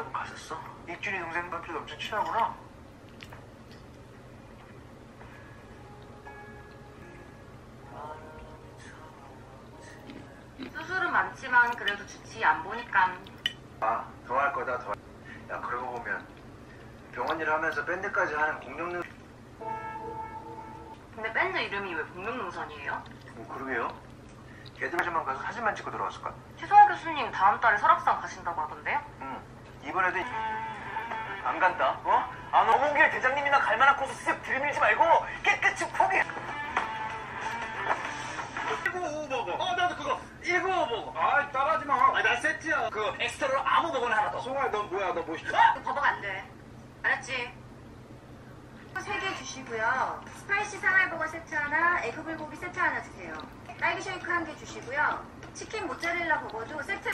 한자분 가셨어? 익준이 동생분들도 엄청 친하구나. 수술은 많지만 그래도 주치 안 보니까 아, 더 할 거다, 더. 야, 그러고 보면 병원 일 하면서 밴드까지 하는 공룡 능. 근데 밴드 이름이 왜 공룡농선이에요? 뭐 그러게요. 걔들만 가서 사진만 찍고 들어왔을까? 최성호 교수님 다음 달에 설악산 가신다고 하던데요? 응. 이번에도 안 간다. 어? 안 오봉길 대장님이나 갈 만한 곳을 쓱 들이밀지 말고 깨끗이 포기. 1955 버거. 어, 나도 그거 1955 버거. 아 따라하지 마. 아, 나 세트야. 그 엑스트라로 아무 버거나 하나 더. 송아 너 뭐야 너 멋있다. 그 버벅 안 돼. 알았지? 3개 주시고요. 스파이시 상하이버거 세트 하나, 에그 불고기 세트 하나 주세요. 딸기 쉐이크 한 개 주시고요. 치킨 모짜렐라 버거도 세트.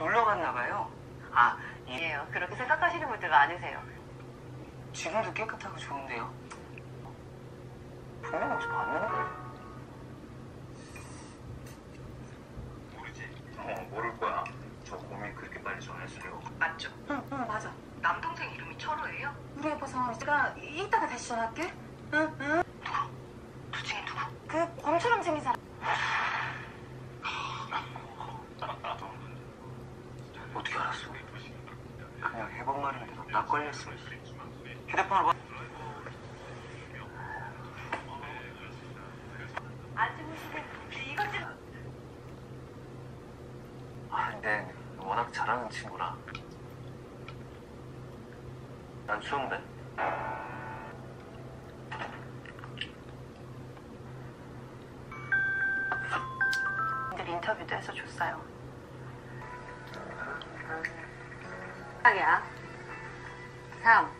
놀러 갔나 봐요. 아, 이래요. 그렇게 생각하시는 분들 많으세요. 지금도 깨끗하고 좋은데요. 분명 어디서 봤는데? 모르지. 어, 모를 거야. 저 곰이 그렇게 빨리 전화했으려고. 맞죠? 응, 응, 맞아. 남동생 이름이 철호예요? 우리 예뻐서 제가 이따가 다시 전화할게. 응, 응. 둘 중에 누구? 그 곰처럼 생긴 사람. 어떻게 알았어? 그냥 해본 말인데도 딱 걸렸어. 휴대폰을 봐. 안 주무시고 이것 좀 아, 근데 워낙 잘하는 친구라. 난 추운데. 들 인터뷰도 해서 줬어요. 상이야. 3. 하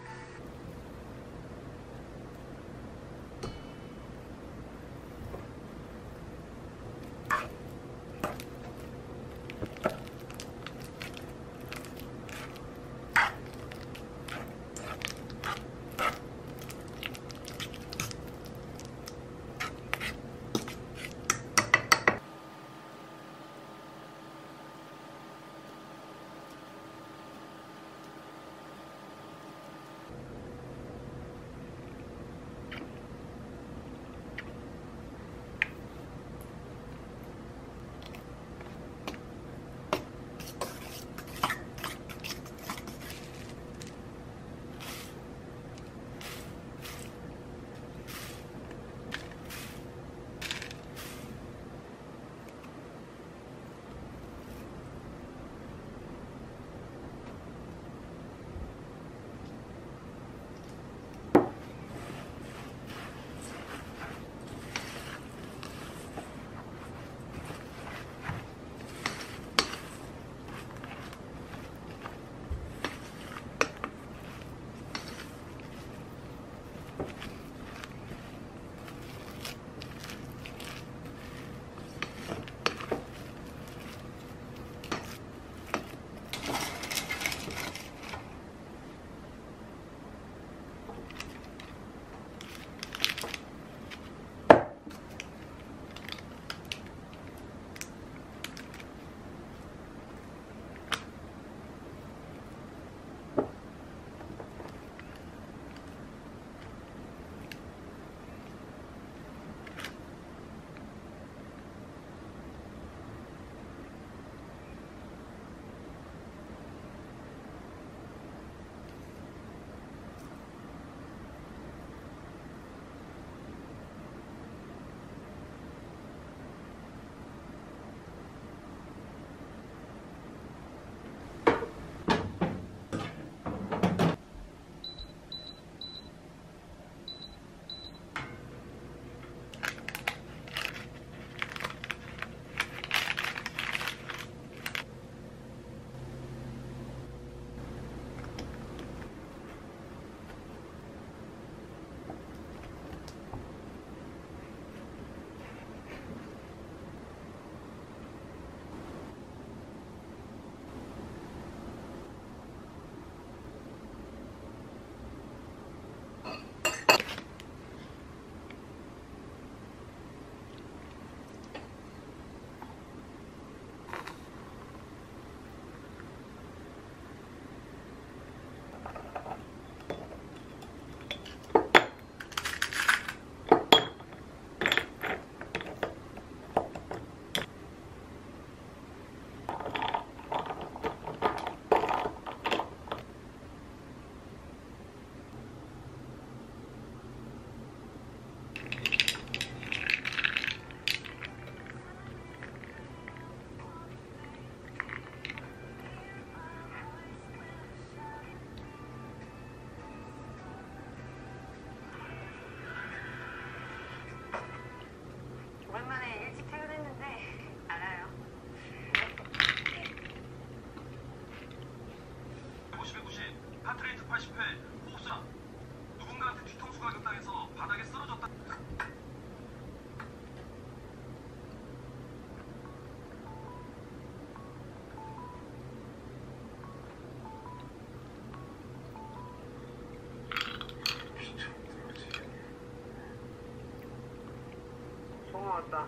왔다.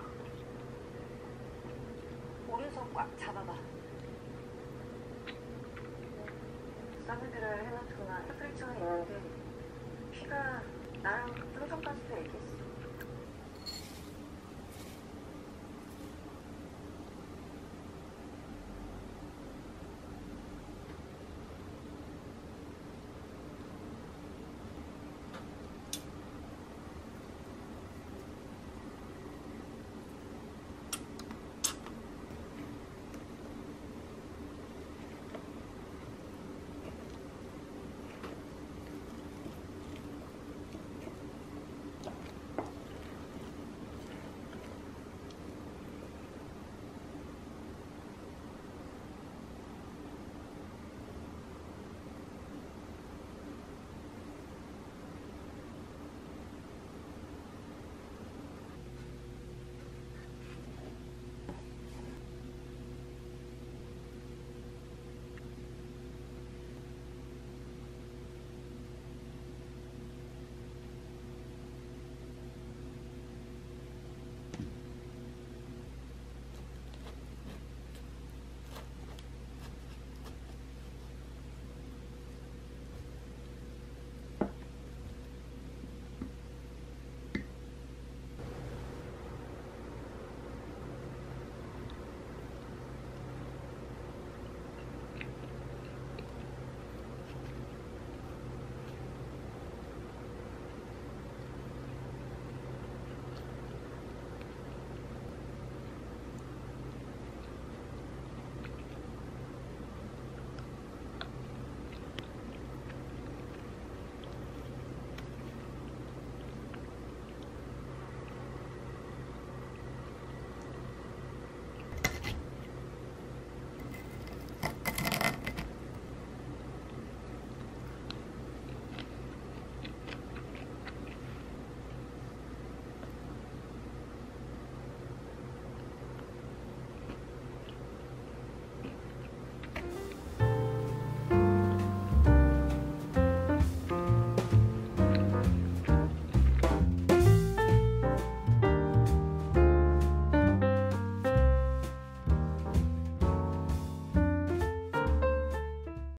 오른손 꽉 잡아봐. 사비드를 해놨거나 스트레칭은 있는데 피가